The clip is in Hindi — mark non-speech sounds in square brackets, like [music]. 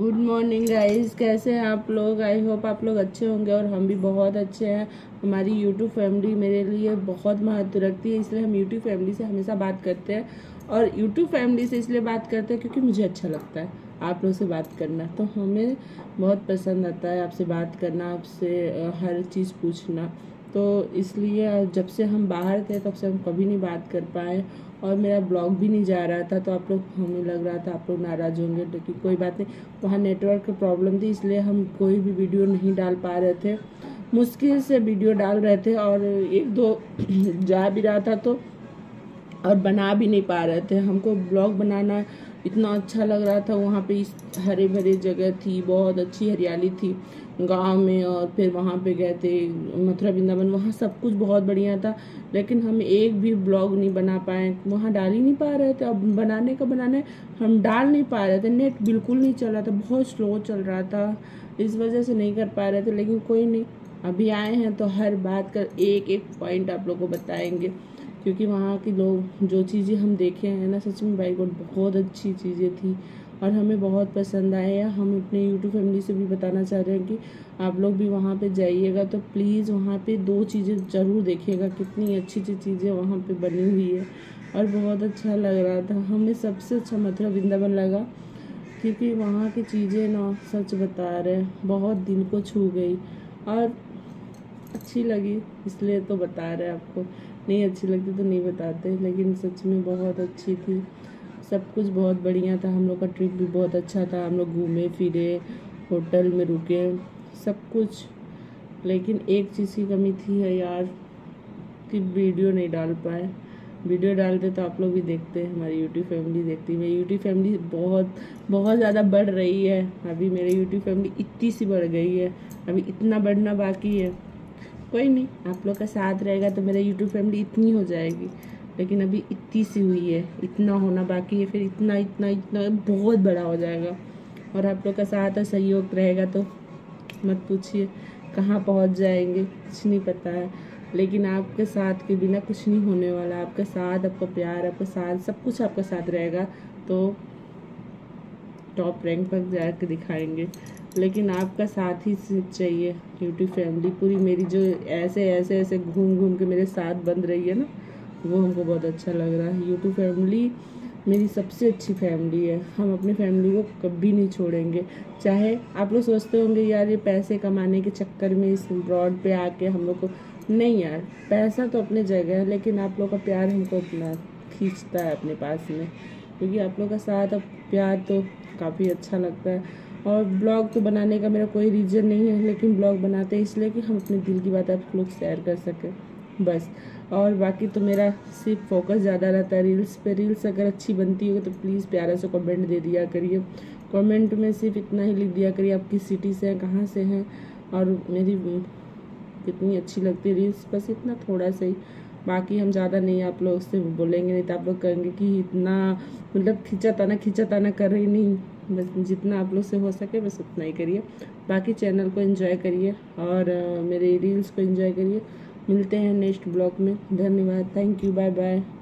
गुड मॉर्निंग गाइस कैसे हैं आप लोग? आई होप आप लोग अच्छे होंगे और हम भी बहुत अच्छे हैं। हमारी यूट्यूब फैमिली मेरे लिए बहुत महत्व रखती है, इसलिए हम यूट्यूब फैमिली से हमेशा बात करते हैं। और यूट्यूब फैमिली से इसलिए बात करते हैं क्योंकि मुझे अच्छा लगता है आप लोग से बात करना। तो हमें बहुत पसंद आता है आपसे बात करना, आपसे हर चीज़ पूछना। तो इसलिए जब से हम बाहर थे, तब से हम कभी नहीं बात कर पाए और मेरा ब्लॉग भी नहीं जा रहा था तो आप लोग हमें लग रहा था आप लोग नाराज़ होंगे लेकिन कोई बात नहीं। वहाँ नेटवर्क की प्रॉब्लम थी, इसलिए हम कोई भी वीडियो नहीं डाल पा रहे थे। मुश्किल से वीडियो डाल रहे थे और एक दो [clears throat] जा भी रहा था तो और बना भी नहीं पा रहे थे। हमको ब्लॉग बनाना इतना अच्छा लग रहा था। वहाँ पे इस हरे भरे जगह थी, बहुत अच्छी हरियाली थी गाँव में और फिर वहाँ पे गए थे मथुरा, वृंदावन, वहाँ सब कुछ बहुत बढ़िया था। लेकिन हम एक भी ब्लॉग नहीं बना पाए। वहाँ डाल ही नहीं पा रहे थे। अब बनाने का बनाने हम डाल नहीं पा रहे थे। नेट बिल्कुल नहीं चल रहा था, बहुत स्लो चल रहा था। इस वजह से नहीं कर पा रहे थे, लेकिन कोई नहीं। अभी आए हैं तो हर बात का एक एक पॉइंट आप लोग को बताएँगे। क्योंकि वहाँ के लोग, जो चीज़ें हम देखे हैं ना, सच में बाई गॉड, बहुत अच्छी चीज़ें थी। और हमें बहुत पसंद आया हम अपने यूट्यूब फैमिली से भी बताना चाह रहे हैं कि आप लोग भी वहाँ पे जाइएगा तो प्लीज़ वहाँ पे दो चीज़ें ज़रूर देखिएगा। कितनी अच्छी अच्छी चीज़ें वहाँ पे बनी हुई है। और बहुत अच्छा लग रहा था। हमें सबसे अच्छा मथुरा वृंदावन लगा क्योंकि वहाँ की चीज़ें ना सच बता रहे हैं। बहुत दिल को छू गई। और अच्छी लगी, इसलिए तो बता रहे हैं आपको। नहीं अच्छी लगती तो नहीं बताते, लेकिन सच में बहुत अच्छी थी। सब कुछ बहुत बढ़िया था, हम लोग का ट्रिप भी बहुत अच्छा था। हम लोग घूमे, फिरे, होटल में रुके, सब कुछ। लेकिन एक चीज़ की कमी थी है यार कि वीडियो नहीं डाल पाए। वीडियो डालते तो आप लोग भी देखते हैं हमारी यूट्यूब फैमिली देखती। है मेरी यूट्यूब फैमिली बहुत बहुत ज़्यादा बढ़ रही है। अभी मेरी यूट्यूब फैमिली इतनी सी बढ़ गई है। अभी इतना बढ़ना बाकी है। कोई नहीं, आप लोग का साथ रहेगा तो मेरा यूट्यूब फैमिली इतनी हो जाएगी। लेकिन अभी इतनी सी हुई है, इतना होना बाकी है, फिर इतना इतना इतना, बहुत बड़ा हो जाएगा। और आप लोग का साथ और सहयोग रहेगा तो मत पूछिए, कहाँ पहुँच जाएँगे, कुछ नहीं पता है। लेकिन आपके साथ के बिना कुछ नहीं होने वाला, आपका साथ, आपका प्यार, आपका साथ, सब कुछ आपका साथ रहेगा तो टॉप रैंक पर जाकर दिखाएँगे। लेकिन आपका साथ ही चाहिए यूट्यूब फैमिली पूरी मेरी जो ऐसे ऐसे ऐसे घूम घूम के मेरे साथ बंद रही है ना, वो हमको बहुत अच्छा लग रहा है। यूट्यूब फैमिली मेरी सबसे अच्छी फैमिली है। हम अपनी फैमिली को कभी नहीं छोड़ेंगे। चाहे आप लोग सोचते होंगे, यार, ये पैसे कमाने के चक्कर में इस ब्रॉड पे आके हम लोग को नहीं यार, पैसा तो अपने जगह है, लेकिन आप लोग का प्यार हमको अपना खींचता है अपने पास में। क्योंकि आप लोग का साथ अब प्यार तो काफ़ी अच्छा लगता है। और ब्लॉग तो बनाने का मेरा कोई रीज़न नहीं है, लेकिन ब्लॉग बनाते हैं इसलिए कि हम अपने दिल की बात आप लोग शेयर कर सकें। बस। और बाकी तो मेरा सिर्फ़ फोकस ज़्यादा रहता है रील्स पे। रील्स अगर अच्छी बनती होगी तो प्लीज़ प्यारा सा कमेंट दे दिया करिए। कमेंट में सिर्फ़ इतना ही लिख दिया करिए, आप किस सिटी से हैं, कहाँ से हैं? और मेरी कितनी अच्छी लगती है रील्स बस इतना थोड़ा सा ही। बाकी हम ज़्यादा नहीं, आप लोग से बोलेंगे नहीं तो आप लोग कहेंगे कि इतना मतलब खींचा ताना खिंचा ताना कर रही नहीं। बस जितना आप लोग से हो सके बस उतना ही करिए। बाकी चैनल को एंजॉय करिए और मेरे रील्स को इन्जॉय करिए। मिलते हैं नेक्स्ट ब्लॉग में। धन्यवाद। Thank you bye bye